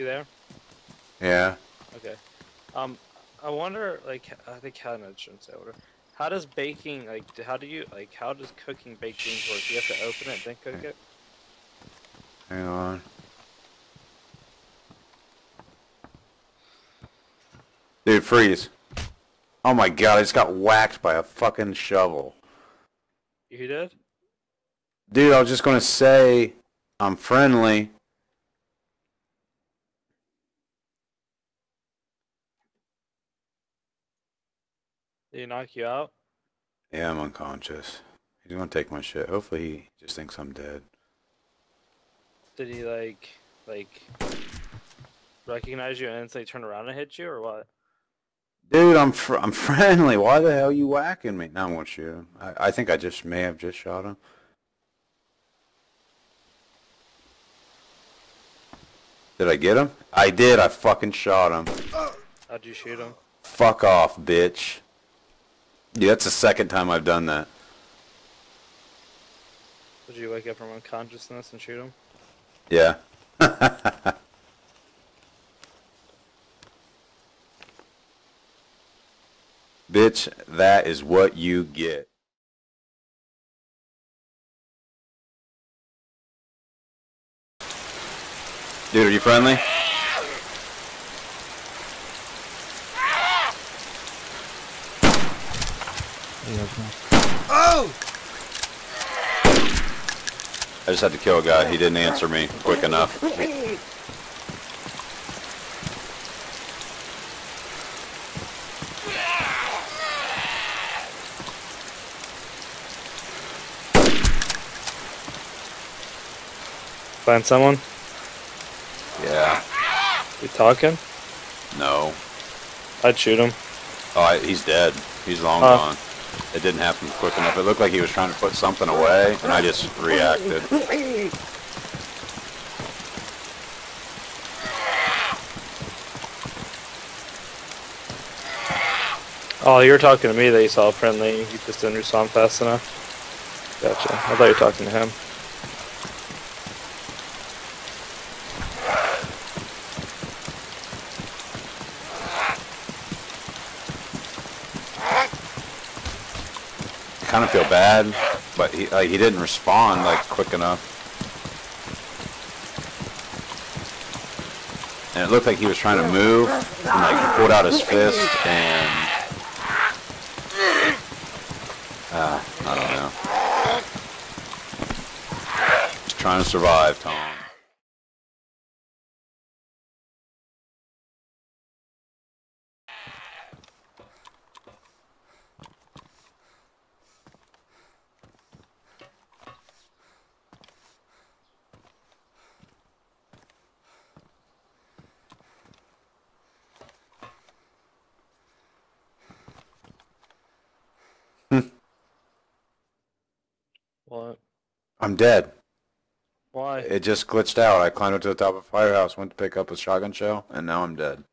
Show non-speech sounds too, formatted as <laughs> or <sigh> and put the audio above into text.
You there? Yeah. Okay. Um, I wonder, like, I think how I shouldn't say order. How does baking, like, how do you, like, how does cooking baked beans work? Do you have to open it and then cook it? Hang on. Dude, freeze. Oh my god, I just got whacked by a fucking shovel. You did? Dude, I was just gonna say I'm friendly. Did he knock you out? Yeah, I'm unconscious. He's gonna take my shit. Hopefully he just thinks I'm dead. Did he, like, like, recognize you and instantly turn around and hit you, or what? Dude, I'm fr- I'm <laughs> friendly. Why the hell are you whacking me? Now I'm gonna shoot him. I, I think I just may have just shot him. Did I get him? I did. I fucking shot him. How'd you shoot him? Fuck off, bitch. Yeah, that's the second time I've done that. Did you wake up from unconsciousness and shoot him? Yeah. <laughs> Bitch, that is what you get. Dude, are you friendly? Oh! I just had to kill a guy. He didn't answer me quick enough. Find someone? Yeah. You talking? No. I'd shoot him. Oh, I, he's dead. He's long Oh. gone. It didn't happen quick enough. It looked like he was trying to put something away, and I just reacted. Oh, you were talking to me that you saw friendly. You just didn't respond fast enough. Gotcha. I thought you were talking to him. Kind of feel bad, but he like, he didn't respond like quick enough. And it looked like he was trying to move, and like pulled out his fist, and uh, I don't know. Just trying to survive, Tom. What? I'm dead. Why? It just glitched out. I climbed up to the top of a firehouse, went to pick up a shotgun shell, and now I'm dead.